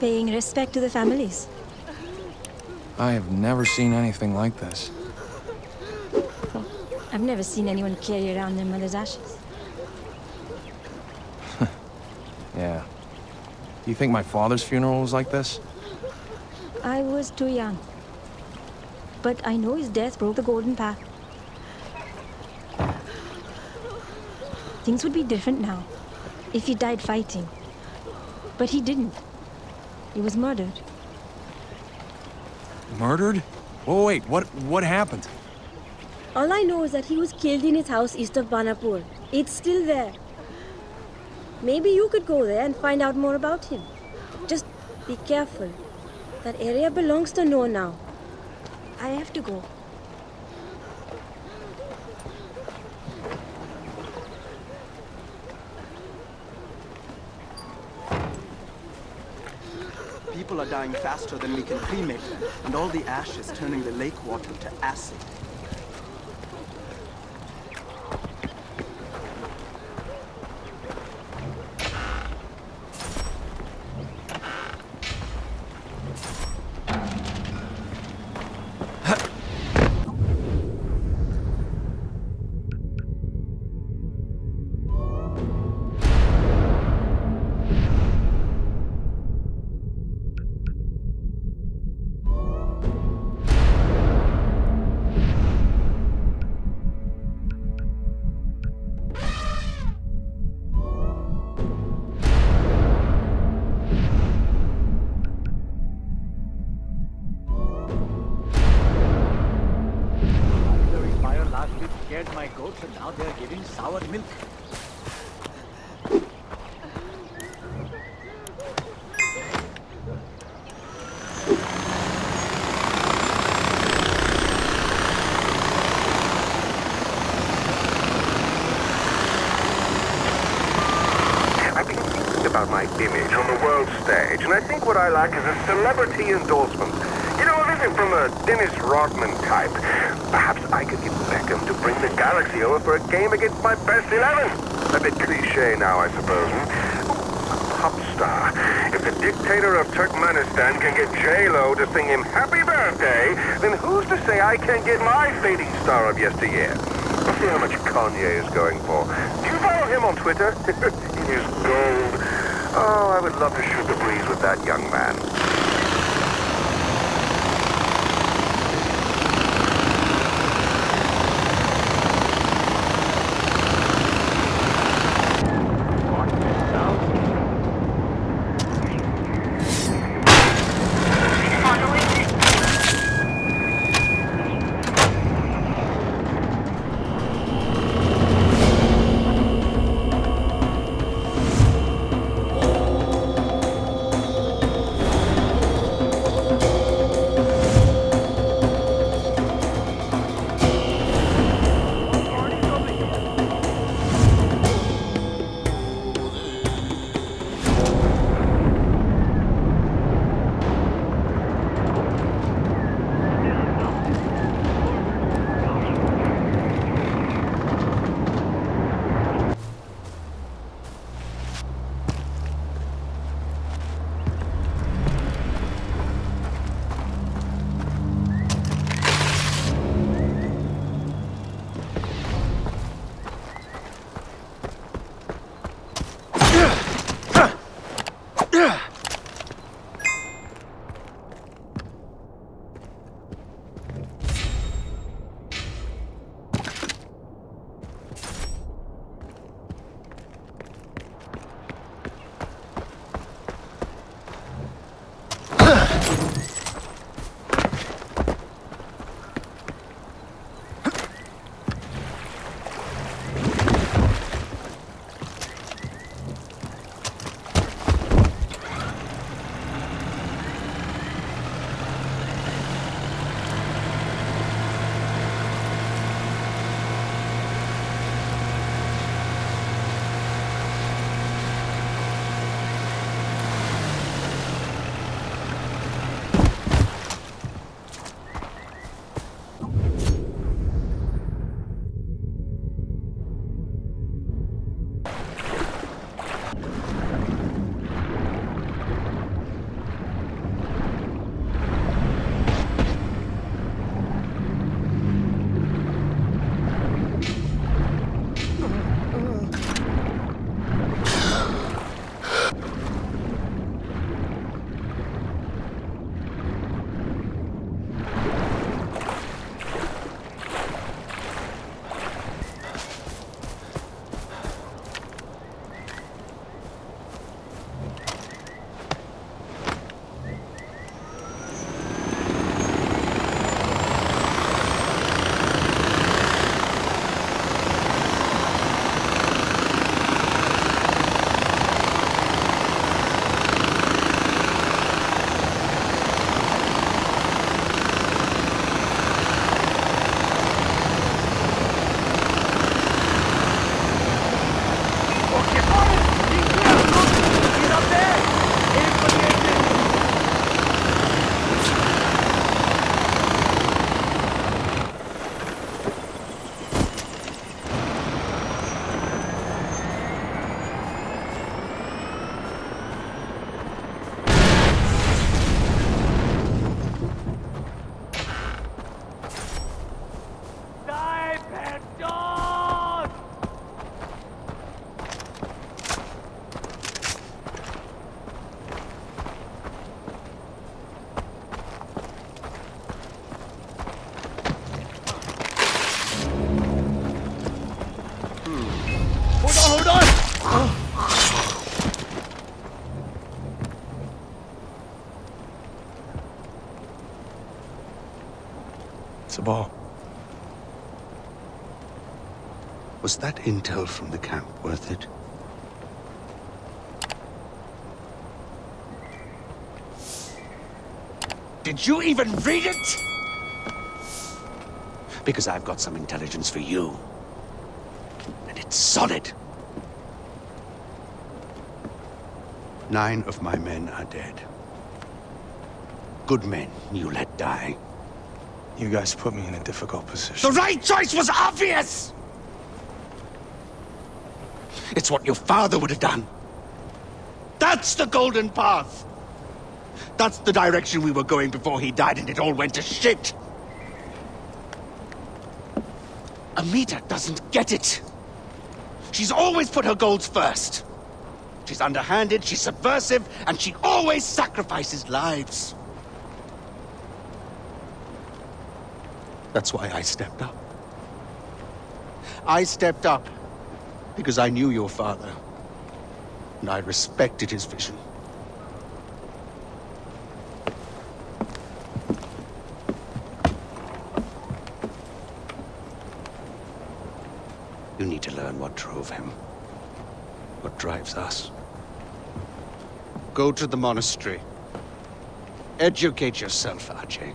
paying respect to the families. I have never seen anything like this. Oh, I've never seen anyone carry around their mother's ashes. Yeah. Do you think my father's funeral was like this? I was too young. But I know his death broke the golden path. Things would be different now if he died fighting. But he didn't. He was murdered. Murdered? Oh, wait, what, what happened? All I know is that he was killed in his house east of Banapur. It's still there. Maybe you could go there and find out more about him. Just be careful. That area belongs to Noor now. I have to go. People are dying faster than we can cremate them, and all the ash is turning the lake water to acid. And I think what I lack is a celebrity endorsement. You know, everything from a Dennis Rodman type. Perhaps I could get Beckham to bring the Galaxy over for a game against my best 11. A bit cliche now, I suppose. hmm? A pop star. If the dictator of Turkmenistan can get J-Lo to sing him happy birthday, then who's to say I can't get my fading star of yesteryear? See how much Kanye is going for. Do you follow him on Twitter? he is gold. Oh, I would love to shoot the breeze with that young man. Ball. Was that intel from the camp worth it? Did you even read it? Because I've got some intelligence for you. And it's solid. Nine of my men are dead. Good men you let die. You guys put me in a difficult position. The right choice was obvious! It's what your father would have done. That's the golden path. That's the direction we were going before he died and it all went to shit. Amita doesn't get it. She's always put her goals first. She's underhanded, she's subversive, and she always sacrifices lives. That's why I stepped up. I stepped up because I knew your father. And I respected his vision. You need to learn what drove him. What drives us. Go to the monastery. Educate yourself, Ajay.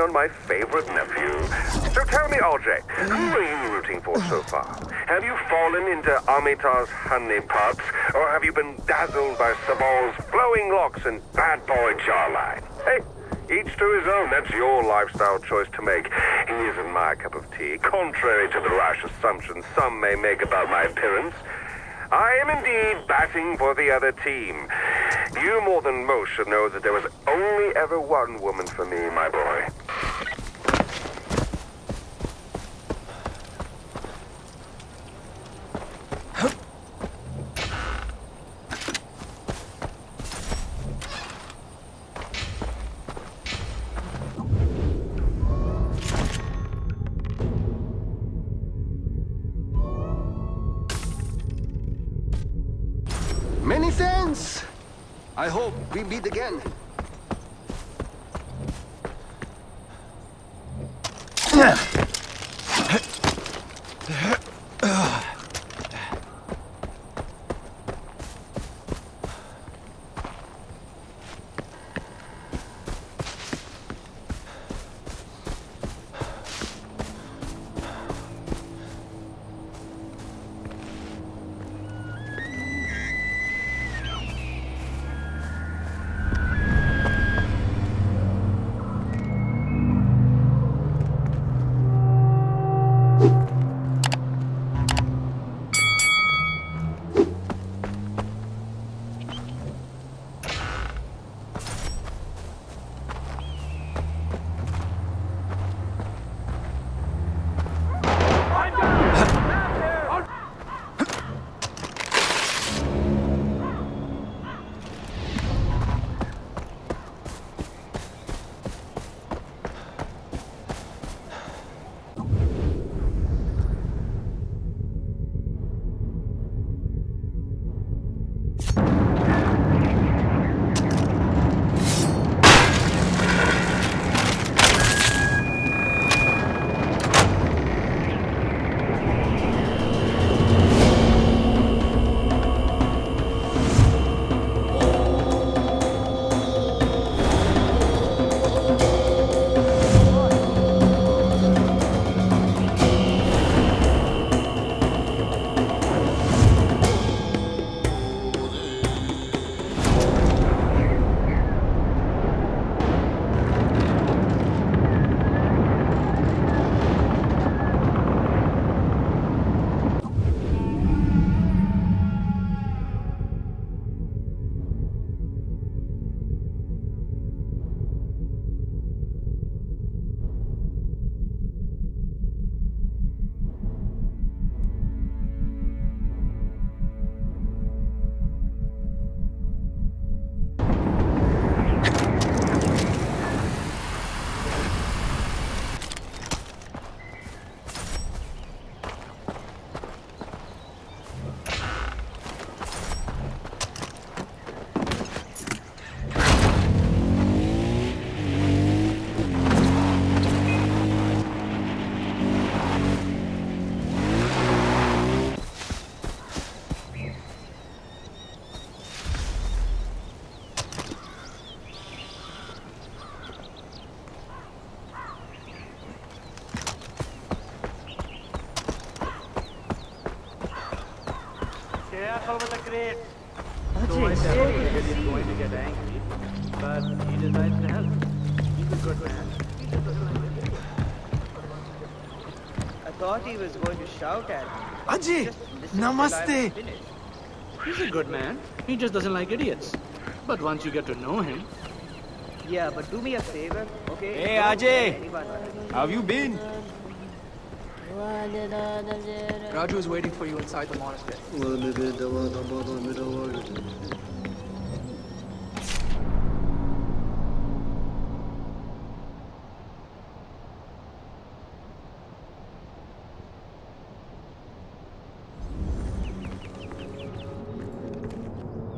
On my favorite nephew. So tell me, Ajay, who are you rooting for so far? Have you fallen into Amita's honeypots, or have you been dazzled by Sabal's flowing locks and bad boy jawline? Hey, each to his own. That's your lifestyle choice to make. He isn't my cup of tea, contrary to the rash assumptions some may make about my appearance. I am indeed batting for the other team. You more than most should know that there was only ever one woman for me, my boy. Many thanks. I hope we meet again. you So I is going to get angry, but he decides to help. He's a good man. He just doesn't like it. I thought he was going to shout at me. Ajay, Just listen till I was namaste. He's a good man. He just doesn't like idiots. But once you get to know him, Yeah, but do me a favor, okay? Hey, Ajay. How have you been? Raju is waiting for you inside the monastery.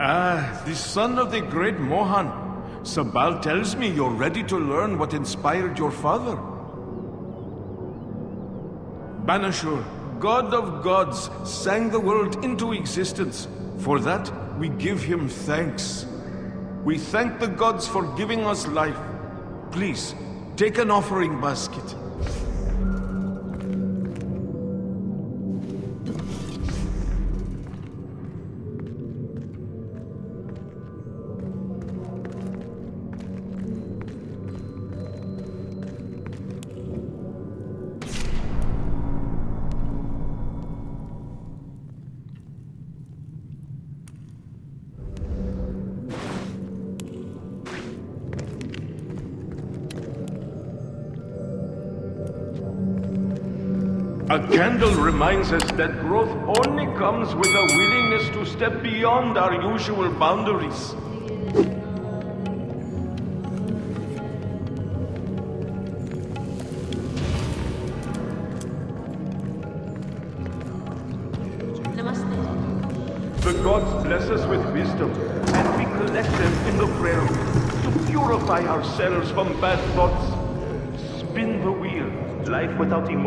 Ah, the son of the great Mohan. Sabal tells me you're ready to learn what inspired your father. Banashur, god of gods, sang the world into existence. For that, we give him thanks. We thank the gods for giving us life. Please, take an offering basket. A candle reminds us that growth only comes with a willingness to step beyond our usual boundaries. The gods bless us with wisdom, and we collect them in the prayer to purify ourselves from bad thoughts.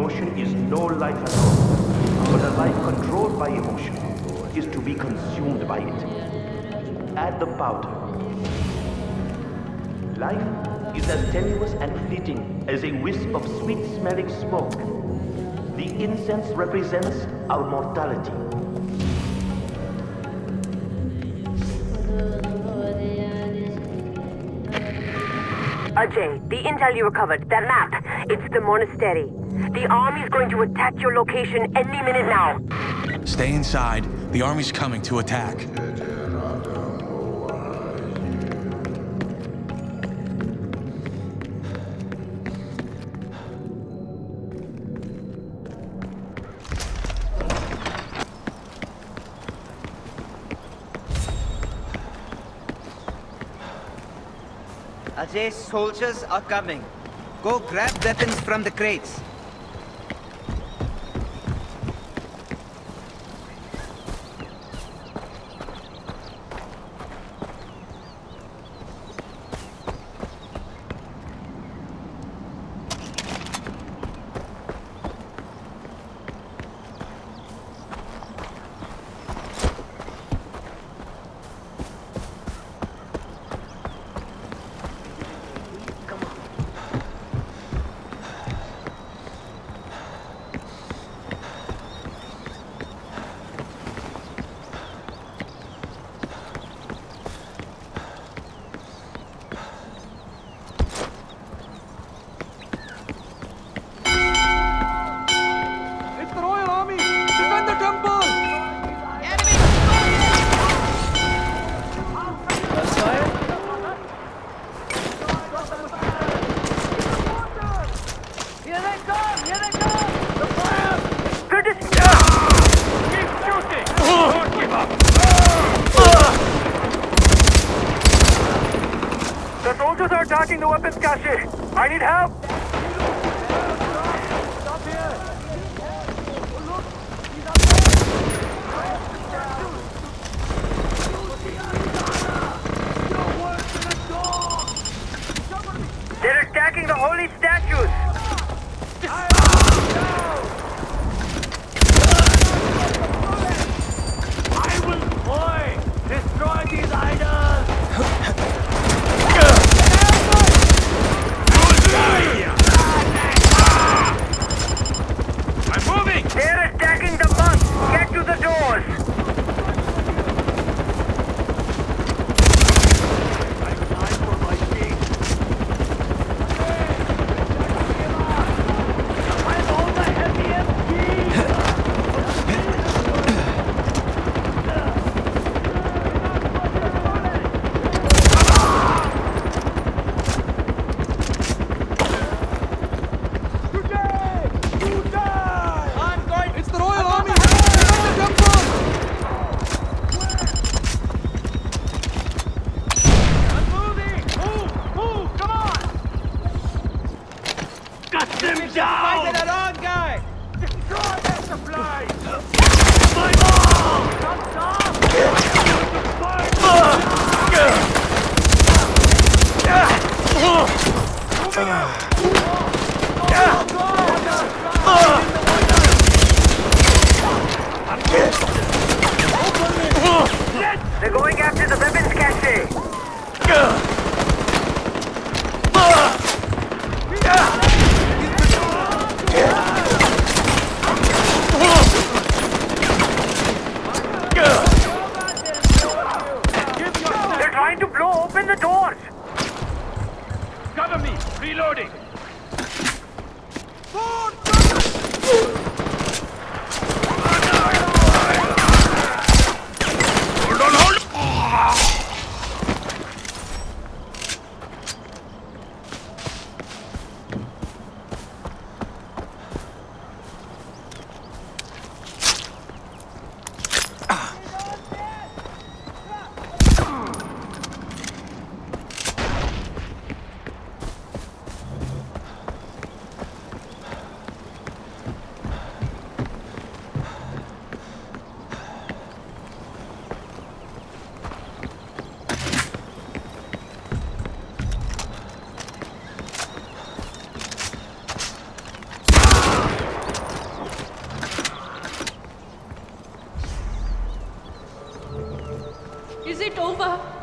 Emotion is no life at all. But a life controlled by emotion is to be consumed by it. Add the powder. Life is as tenuous and fleeting as a wisp of sweet-smelling smoke. The incense represents our mortality. Ajay, the intel you recovered, that map, it's the monastery. The army's going to attack your location any minute now. Stay inside. The army's coming to attack. Ajay's soldiers are coming. Go grab weapons from the crates. It's the Royal Army! Defend the temple! Here they come! Here they come! The fire! They're just... Keep shooting! Don't give up! The soldiers are weapons cache. I need help.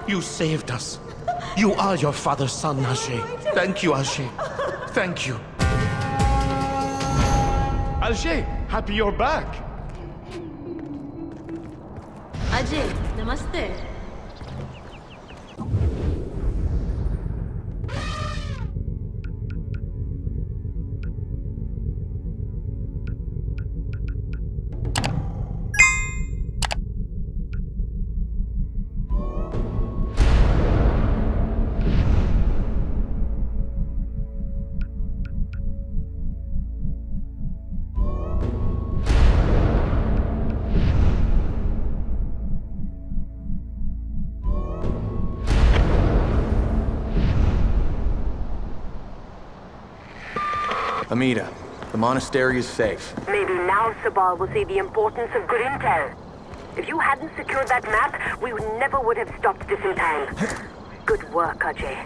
You saved us. You are your father's son, Ajay. Thank you, Ajay. Thank you. Ajay, happy you're back. Ajay, namaste. Amita, the monastery is safe. Maybe now Sabal will see the importance of good intel. If you hadn't secured that map, we never would have stopped this in time. Good work, Ajay.